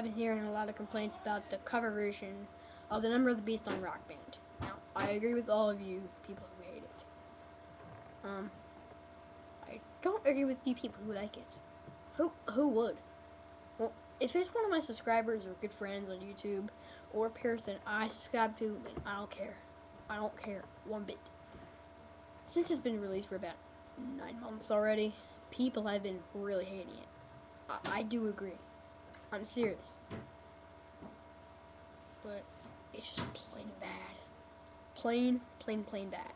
I've been hearing a lot of complaints about the cover version of the Number of the Beast on Rock Band. Now, I agree with all of you people who hate it. Um, I don't agree with you people who like it. Who who would? Well, if it's one of my subscribers or good friends on YouTube or a person I subscribe to, then I don't care. I don't care one bit. Since it's been released for about nine months already, people have been really hating it. I, I do agree. I'm serious. But it's just plain bad. Plain, plain, plain bad.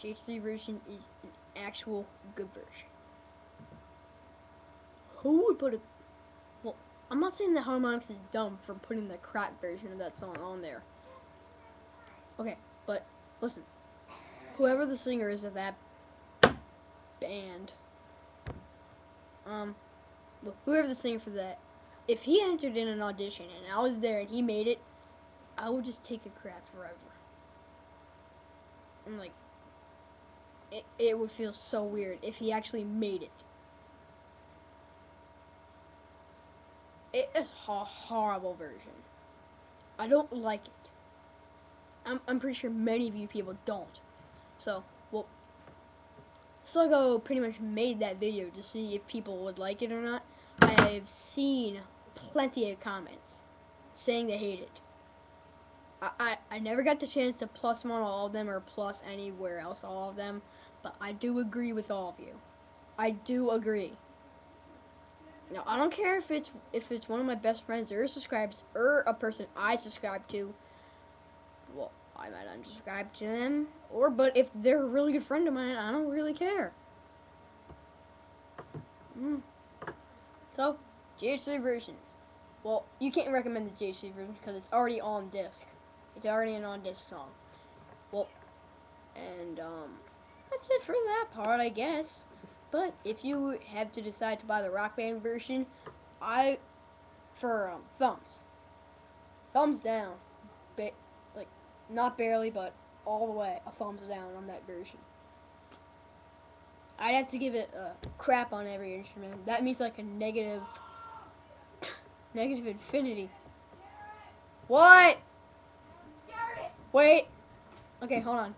GH3 version is an actual good version. Who would put it? well, I'm not saying that Harmonix is dumb for putting the crap version of that song on there. Okay, but listen. Whoever the singer is of that band, um, whoever the singer for that, if he entered in an audition and I was there and he made it, I would just take a crap forever. And like, it, it would feel so weird if he actually made it. It is a horrible version. I don't like it. I'm, I'm pretty sure many of you people don't. So, well, Sluggo pretty much made that video to see if people would like it or not. I've seen plenty of comments saying they hate it. I, I, I never got the chance to plus one all of them or plus anywhere else all of them, but I do agree with all of you. I do agree. Now I don't care if it's if it's one of my best friends or subscribes or a person I subscribe to. Well, I might unsubscribe to them, or but if they're a really good friend of mine, I don't really care. Mm. So, GH3 version. Well, you can't recommend the GH3 version because it's already on disc. It's already an on disc song. Well, and um, that's it for that part, I guess. But if you have to decide to buy the Rock Band version, I for um, thumbs, thumbs down, ba like not barely, but all the way a thumbs down on that version. I'd have to give it a crap on every instrument. That means like a negative, negative infinity. What? Wait. Okay, hold on.